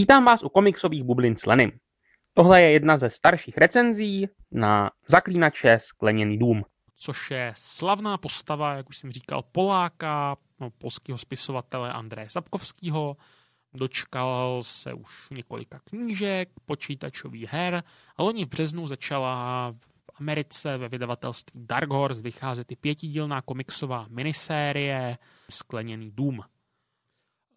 Vítám vás u komiksových bublin s Lenym. Tohle je jedna ze starších recenzí na zaklínače Skleněný dům. Což je slavná postava, jak už jsem říkal, Poláka, no, polského spisovatele Andreje Sapkovského. Dočkal se už několika knížek, počítačových her a loni v březnu začala v Americe ve vydavatelství Dark Horse vycházet i pětidílná komiksová minisérie Skleněný dům.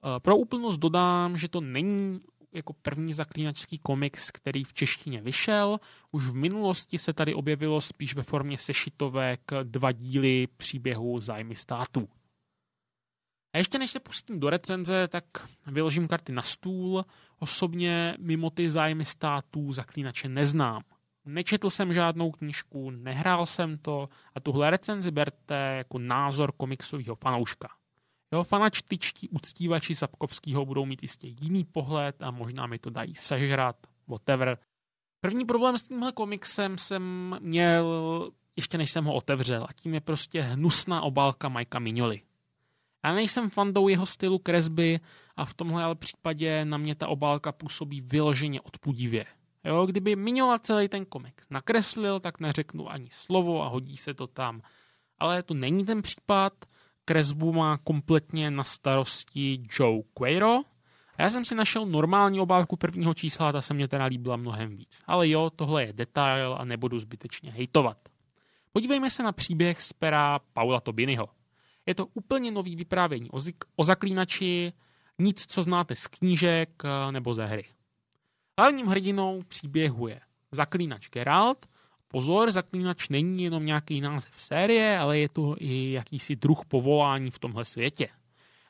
Eh, pro úplnost dodám, že to není jako první zaklínačský komiks, který v češtině vyšel. Už v minulosti se tady objevilo spíš ve formě sešitovek dva díly příběhu zájmy států. A ještě než se pustím do recenze, tak vyložím karty na stůl. Osobně mimo ty zájmy států zaklínače neznám. Nečetl jsem žádnou knížku, nehrál jsem to a tuhle recenzi berte jako názor komiksového fanouška. Jo, fanačtičtí uctívači Sapkovského budou mít jistě jiný pohled a možná mi to dají sežrat, whatever. První problém s tímhle komiksem jsem měl ještě než jsem ho otevřel a tím je prostě hnusná obálka Majka Mignoli. Já nejsem fandou jeho stylu kresby a v tomhle ale případě na mě ta obálka působí vyloženě odpudivě. Jo, kdyby Mignola celý ten komik nakreslil, tak neřeknu ani slovo a hodí se to tam. Ale to není ten případ kresbu má kompletně na starosti Joe Quairo. A já jsem si našel normální obálku prvního čísla ta se mě teda líbila mnohem víc. Ale jo, tohle je detail a nebudu zbytečně hejtovat. Podívejme se na příběh z pera Paula Tobiniho. Je to úplně nový vyprávění o, zik- o zaklínači, nic, co znáte z knížek eh, nebo ze hry. Hlavním hrdinou příběhu je zaklínač Geralt, Pozor, zaklínač není jenom nějaký název série, ale je to i jakýsi druh povolání v tomhle světě.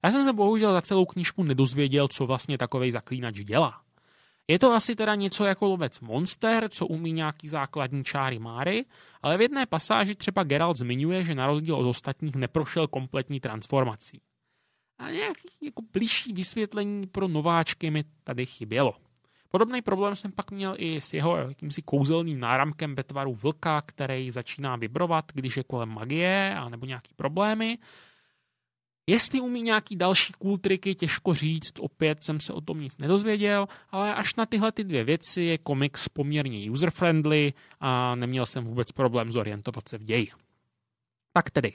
Já jsem se bohužel za celou knížku nedozvěděl, co vlastně takový zaklínač dělá. Je to asi teda něco jako lovec monster, co umí nějaký základní čáry máry, ale v jedné pasáži třeba Geralt zmiňuje, že na rozdíl od ostatních neprošel kompletní transformací. A nějaký jako blížší vysvětlení pro nováčky mi tady chybělo. Podobný problém jsem pak měl i s jeho jakýmsi kouzelným náramkem ve tvaru vlka, který začíná vibrovat, když je kolem magie a nebo nějaký problémy. Jestli umí nějaký další cool triky, těžko říct, opět jsem se o tom nic nedozvěděl, ale až na tyhle ty dvě věci je komiks poměrně user-friendly a neměl jsem vůbec problém zorientovat se v ději. Tak tedy,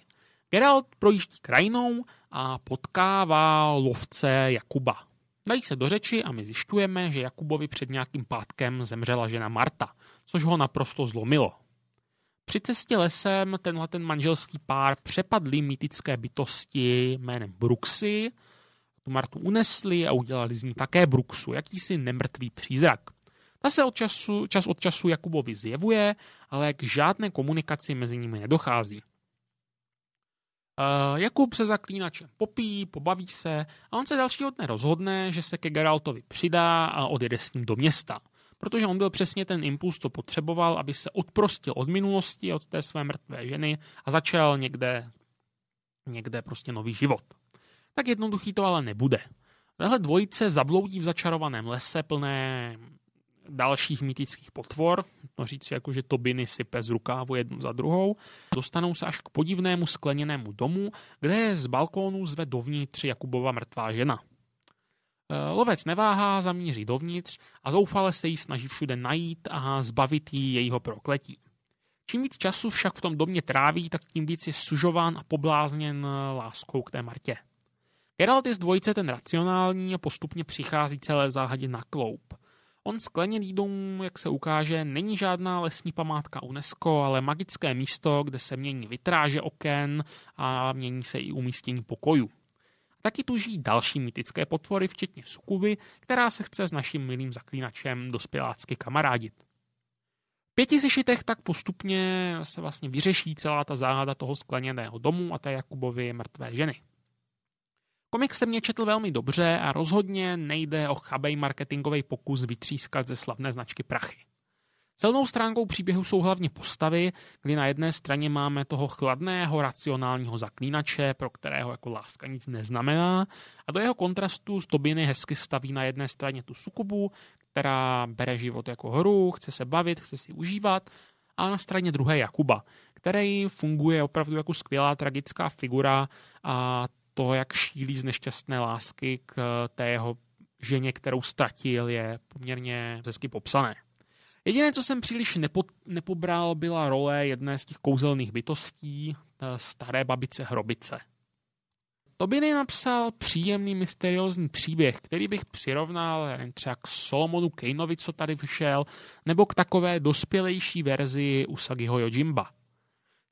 Geralt projíždí krajinou a potkává lovce Jakuba. Dají se do řeči a my zjišťujeme, že Jakubovi před nějakým pátkem zemřela žena Marta, což ho naprosto zlomilo. Při cestě lesem tenhle ten manželský pár přepadli mýtické bytosti jménem Bruxy, tu Martu unesli a udělali z ní také Bruxu, jakýsi nemrtvý přízrak. Ta se od času, čas od času Jakubovi zjevuje, ale k žádné komunikaci mezi nimi nedochází. Uh, Jakub se zaklínačem popíjí, pobaví se a on se dalšího dne rozhodne, že se ke Geraltovi přidá a odjede s ním do města. Protože on byl přesně ten impuls, co potřeboval, aby se odprostil od minulosti, od té své mrtvé ženy a začal někde, někde prostě nový život. Tak jednoduchý to ale nebude. Tahle dvojice zabloudí v začarovaném lese plné dalších mýtických potvor, no říct jako, že Tobiny sype z rukávu jednu za druhou, dostanou se až k podivnému skleněnému domu, kde z balkónu zve dovnitř Jakubova mrtvá žena. E, lovec neváhá, zamíří dovnitř a zoufale se jí snaží všude najít a zbavit jí jejího prokletí. Čím víc času však v tom domě tráví, tak tím víc je sužován a poblázněn láskou k té Martě. Geralt je z dvojice ten racionální a postupně přichází celé záhadě na kloup. On skleněný dům, jak se ukáže, není žádná lesní památka UNESCO, ale magické místo, kde se mění vitráže oken a mění se i umístění pokojů. Taky tu žijí další mytické potvory, včetně sukuby, která se chce s naším milým zaklínačem dospělácky kamarádit. V pěti sešitech tak postupně se vlastně vyřeší celá ta záhada toho skleněného domu a té Jakubovy mrtvé ženy. Komik se mě četl velmi dobře a rozhodně nejde o chabej marketingový pokus vytřískat ze slavné značky prachy. Celnou stránkou příběhu jsou hlavně postavy, kdy na jedné straně máme toho chladného, racionálního zaklínače, pro kterého jako láska nic neznamená, a do jeho kontrastu z Tobiny hezky staví na jedné straně tu sukubu, která bere život jako hru, chce se bavit, chce si užívat, a na straně druhé Jakuba, který funguje opravdu jako skvělá tragická figura a to, jak šílí z nešťastné lásky k té jeho ženě, kterou ztratil, je poměrně hezky popsané. Jediné, co jsem příliš nepo, nepobral, byla role jedné z těch kouzelných bytostí, staré babice Hrobice. To by napsal příjemný, mysteriózní příběh, který bych přirovnal nevím, třeba k Solomonu Kaneovi, co tady vyšel, nebo k takové dospělejší verzi Usagiho Yojimba.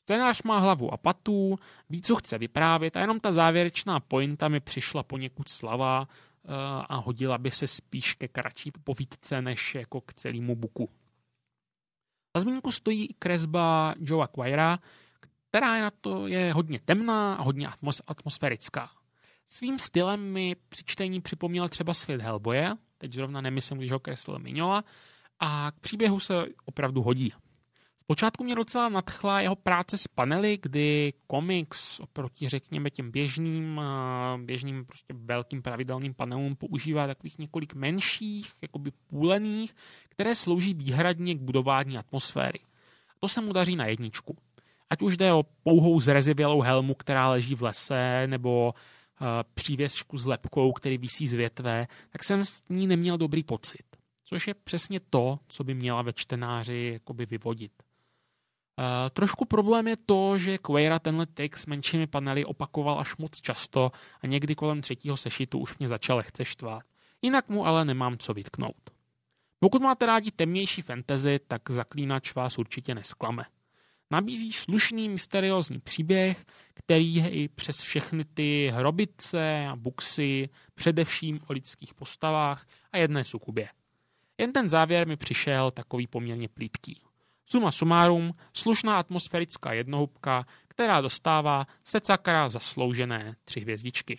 Scénář má hlavu a patu, ví, co chce vyprávět a jenom ta závěrečná pointa mi přišla poněkud slava eh, a hodila by se spíš ke kratší povídce než jako k celému buku. Za zmínku stojí kresba Joea Quira, která je na to je hodně temná a hodně atmos, atmosférická. Svým stylem mi při čtení připomněl třeba svět Hellboye, teď zrovna nemyslím, když ho kreslil Mignola, a k příběhu se opravdu hodí. Zpočátku mě docela nadchla jeho práce s panely, kdy komiks oproti řekněme těm běžným, běžným prostě velkým pravidelným panelům používá takových několik menších, jakoby půlených, které slouží výhradně k budování atmosféry. To se mu daří na jedničku. Ať už jde o pouhou zrezivělou helmu, která leží v lese, nebo uh, přívěsku s lepkou, který visí z větve, tak jsem s ní neměl dobrý pocit. Což je přesně to, co by měla ve čtenáři jakoby vyvodit. Uh, trošku problém je to, že Quaira tenhle text s menšími panely opakoval až moc často a někdy kolem třetího sešitu už mě začal lehce štvát. Jinak mu ale nemám co vytknout. Pokud máte rádi temnější fantasy, tak Zaklínač vás určitě nesklame. Nabízí slušný, mysteriózní příběh, který je i přes všechny ty hrobice a buksy, především o lidských postavách a jedné sukubě. Jen ten závěr mi přišel takový poměrně plítký. Suma sumárum, slušná atmosférická jednohubka, která dostává secakra zasloužené tři hvězdičky.